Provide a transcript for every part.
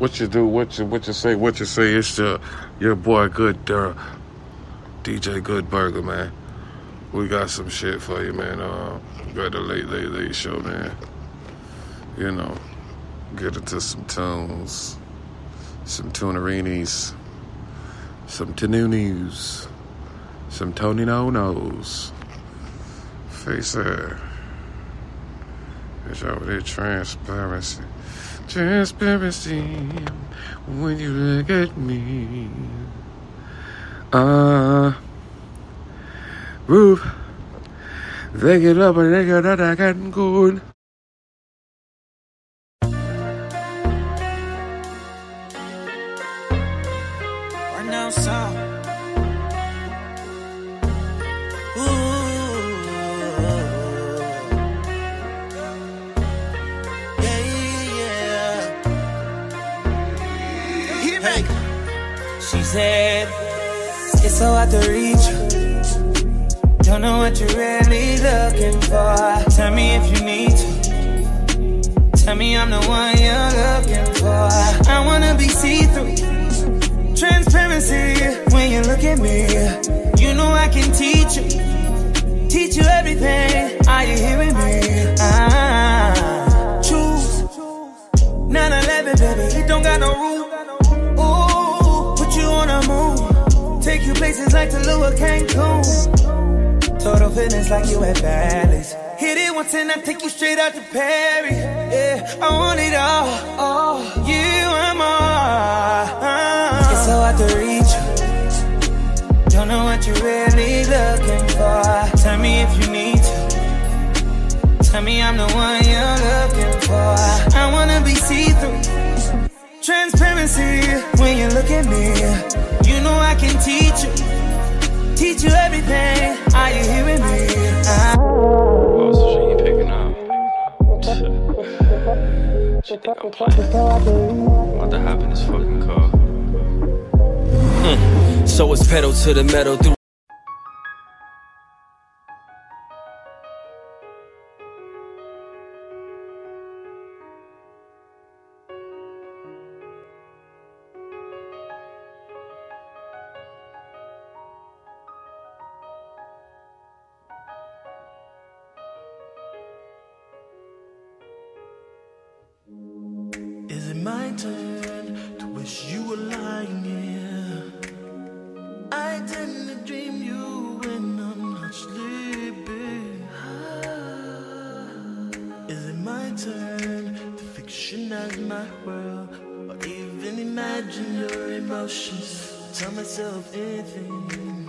What you do? What you what you say? What you say? It's your your boy Good uh, DJ Gud Burger, man. We got some shit for you, man. Uh, got the late late late show, man. You know, get into some tunes, some tunerinis, some tenunis, some Tony No Nos. Face there. It's over there transparency. Transparency when you look at me. Uh, roof. They get up and they get out, I got good. Said, It's so hard to reach. Don't know what you're really looking for. Tell me if you need to. Tell me I'm the one you're looking for. I wanna be see through. Transparency when you look at me. You know I can teach you. Places like Tulum, Cancun. Total fitness like you at Bally's. Hit it once and I take you straight out to Paris. Yeah, I want it all. all. You and more. It's so hard to reach you. Don't know what you're really looking for. Tell me if you need to. Tell me I'm the one you're looking for. I wanna be see through. Transparency when you look at me. You know I can teach you. Teach you everything. Are you hearing me? Ah. What else is picking up? She think I'm playing. What the happened in this fucking car? So it's pedal to the metal through. My world or even imagine your emotions? Tell myself anything.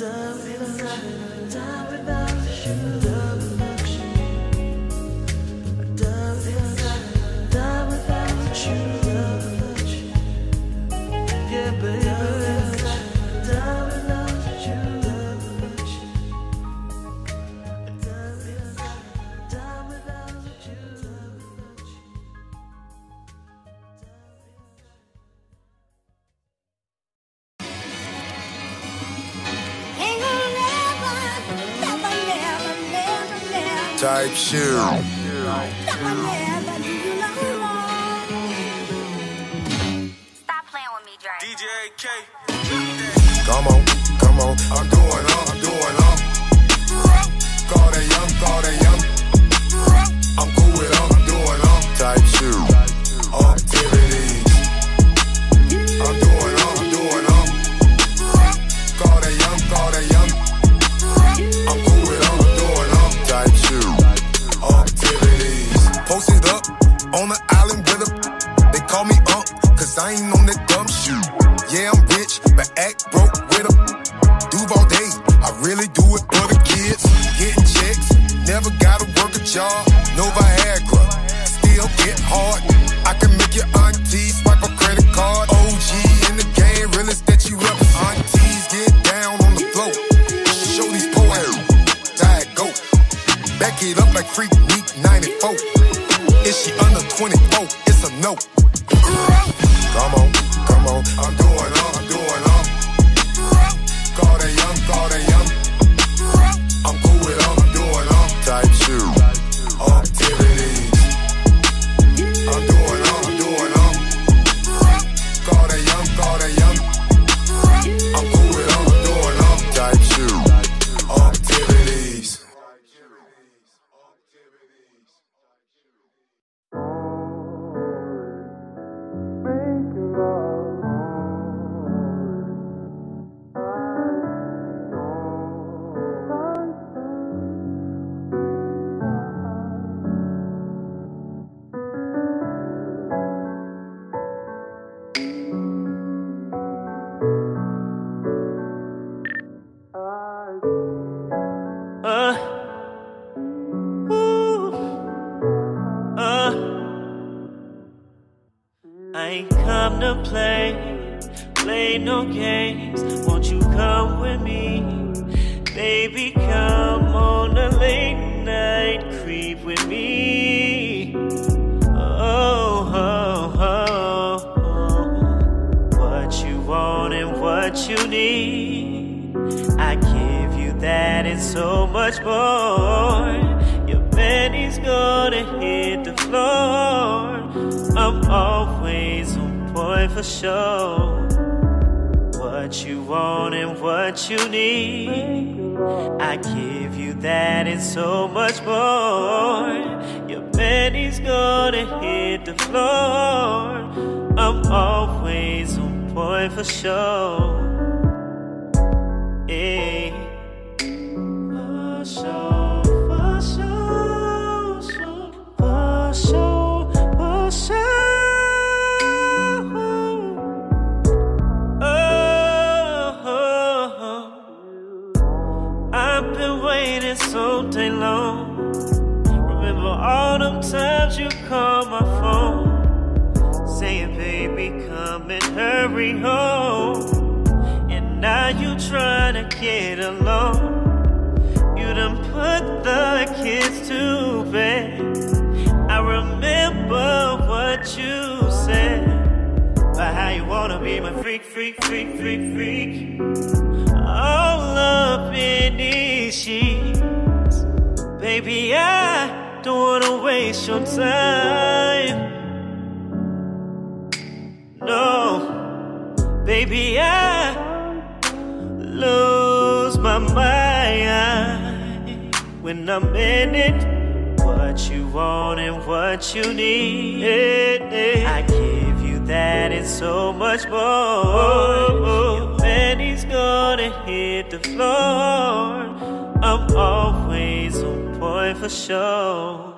Love without you, love without you. Type shit. Stop playing with me, Drake. DJ AK. Come on, come on, I'm doing up, I'm doing up. Call that young, call that young. I'm cool with up, I'm doing up. Type shit. Ain't come to play, play no games. Won't you come with me? Baby, come on a late night creep with me. Oh, oh, oh, oh. What you want and what you need. I give you that and so much more. Your penny's gonna hit the floor. I'm point for sure. What you want and what you need. I give you that and so much more. Your penny's gonna hit the floor. I'm always on point for sure. Hey. I've been waiting so dang long. Remember all them times you called my phone, saying, "Baby, come and hurry home." And now you trying to get along. You done put the kids to bed. I remember what you said. About how you wanna be my freak, freak, freak, freak, freak. Baby, I don't wanna waste your time. No, baby, I lose my mind when I'm in it. What you want and what you need. I give you that and so much more. Your penny's gonna hit the floor. I'm always point for sure.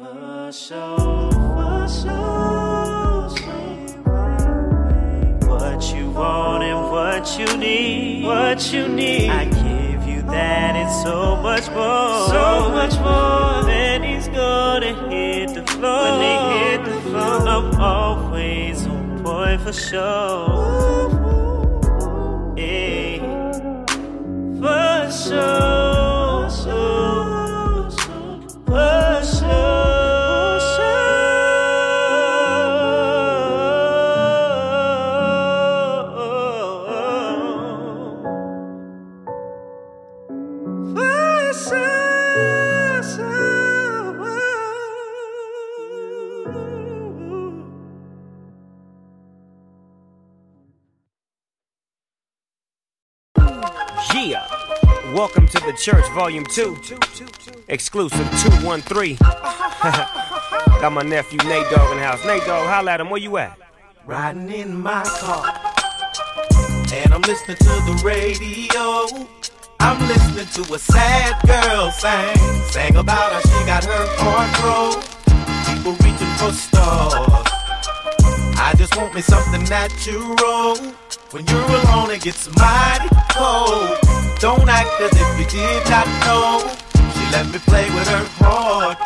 For sure, for sure. What you want and what you need, what you need. I give you that and so much more, so much more. Then he's gonna hit the floor. When they hit the floor, I'm always on point for sure. For Welcome to the church, volume 2. Exclusive 213. Got my nephew Nate Dogg in the house. Nate Dogg, holla at him. Where you at? Riding in my car. And I'm listening to the radio. I'm listening to a sad girl sing. Sang about how she got her heart broke. People reaching for stars. I just want me something natural. When you're alone, it gets mighty cold. Don't act as if you did not know. She let me play with her heart.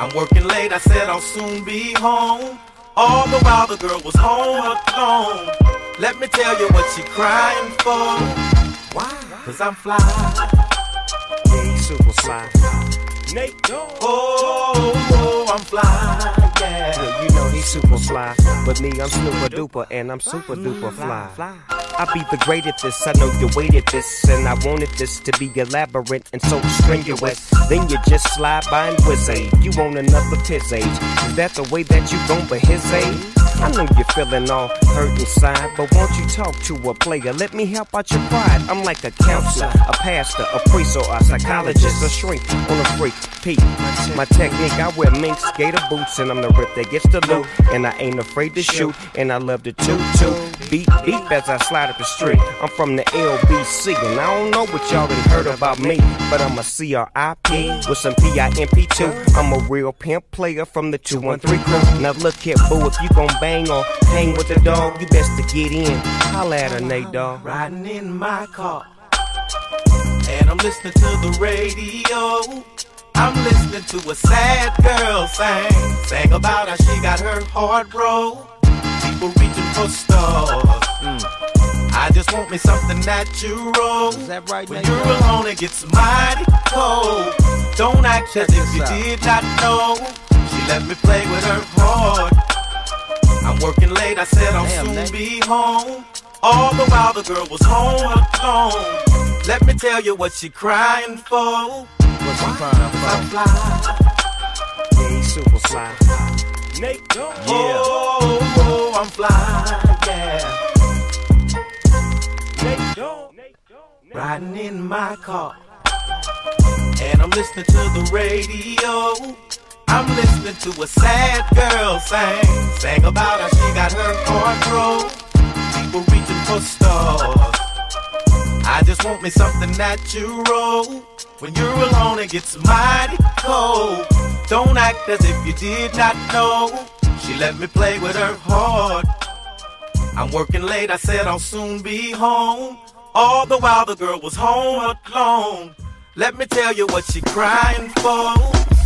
I'm working late, I said I'll soon be home. All the while the girl was home alone. Let me tell you what she crying for. Why? Cause I'm fly. Super fly. Nate Dogg. Oh, oh, I'm fly. Yeah. You know he's super fly. But me, I'm super duper, and I'm super duper fly. I be the great at this, I know you waited this, and I wanted this to be elaborate and so strenuous. Then you just slide by and whiz You want another piss age? Is that the way that you gon' be his age? I know you're feeling all hurt inside, but won't you talk to a player? Let me help out your pride. I'm like a counselor, a pastor, a priest, or a psychologist, a shrink on a freak. Pete, my technique, I wear mink skater boots, and I'm the rip that gets the loot. And I ain't afraid to shoot, and I love to toot toot. Beep beep as I slide up the street. I'm from the LBC, and I don't know what y'all done heard about me, but I'm a CRIP with some PIMP too. I'm a real pimp player from the 213 crew. Now look here, boo, if you gon' bang or hang with the dog, you best to get in. Holla at her, Nate Dogg. riding in my car. And I'm listening to the radio. I'm listening to a sad girl sing. Sang about how she got her heart broke. People reaching for stars. I just want me something natural. Is that right, When you're Dogg? alone, it gets mighty cold. Don't act as if you did not know. She let me play with her heart. I'm working late, I said I'll soon Nate. be home. All the while the girl was home alone. Let me tell you what she crying for. What's she crying I'm fly. Yeah, he's super fly. Nate Dogg. Oh, oh, I'm fly, yeah. Nate Dogg. Riding in my car. And I'm listening to the radio. I'm listening to a sad girl sing. Sang about how she got her broke. People reaching for stars. I just want me something natural. When you're alone, it gets mighty cold. Don't act as if you did not know. She let me play with her heart. I'm working late, I said I'll soon be home. All the while the girl was home alone. Let me tell you what she crying for.